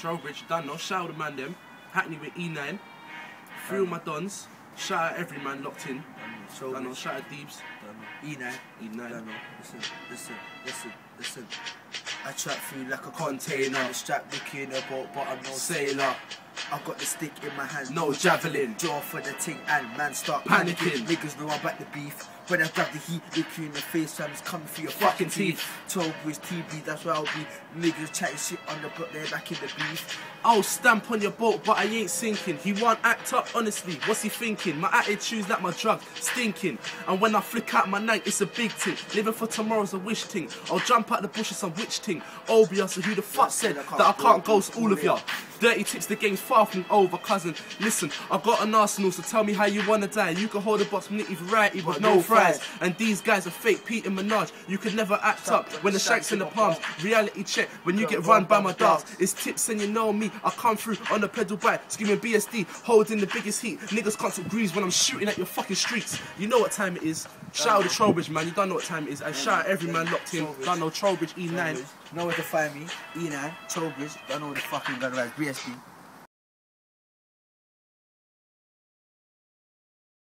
Trowbridge, done no. Shout out the man them. Hackney with E9. Three of my dons. Shout out every man locked in. Done no. Trowbridge. Shout out Deebs. E9. E9. Dano. Listen, listen, listen, listen. I trap through like a container. Strap looking in a boat, but I'm no sailor. I got the stick in my hand, no javelin. Draw for the ting and man start panicking. panicking. Niggas know about the beef. When I grab the heat, look you in the face, fam, it's coming for your fucking, teeth. Toe with TB, that's where I'll be. Niggas chatting shit on the block, they're back in the beef. I'll stamp on your boat, but I ain't sinking. He won't act up, honestly. What's he thinking? My attitude's like my drug, stinking. And when I flick out my night, it's a big thing. Living for tomorrow's a wish thing. I'll jump out the bush of some witch thing. Obeah, so who the fuck said that I can't ghost all of y'all? 36, the game's far from over, cousin. Listen, I got an arsenal, so tell me how you wanna die. You can hold a box from nitty variety with no fries. And these guys are fake, Peter Minaj. You could never act Stop, up when the shank's in the palms. Reality check when you get run by my dogs. It's tips and you know me. I come through on the pedal bike, screaming BSD, holding the biggest heat. Niggas can't greens when I'm shooting at your fucking streets. You know what time it is. Shout out to Trowbridge, man. You don't know what time it is. I shout out every man locked in. Don't know Trowbridge E9. Know where to find me. E9, Trowbridge, don't know where the fucking gun right. BSD.